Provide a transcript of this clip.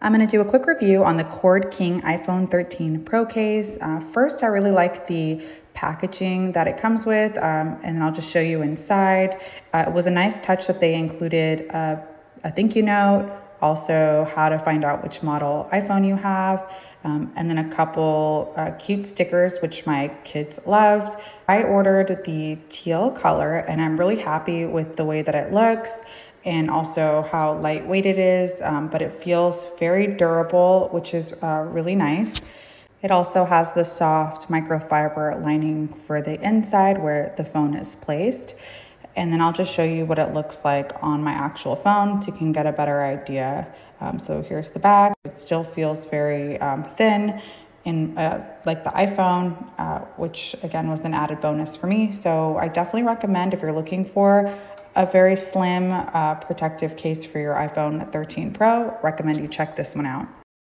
I'm going to do a quick review on the Cordking iPhone 13 Pro case. Uh, first, I really like the packaging that it comes with, um, and I'll just show you inside. Uh, it was a nice touch that they included a, a thank you note, also how to find out which model iPhone you have, um, and then a couple uh, cute stickers, which my kids loved. I ordered the teal color, and I'm really happy with the way that it looks and also how lightweight it is, um, but it feels very durable, which is uh, really nice. It also has the soft microfiber lining for the inside where the phone is placed. And then I'll just show you what it looks like on my actual phone so you can get a better idea. Um, so here's the back. It still feels very um, thin in uh, like the iPhone, uh, which again was an added bonus for me. So I definitely recommend if you're looking for a very slim uh, protective case for your iPhone 13 Pro, recommend you check this one out.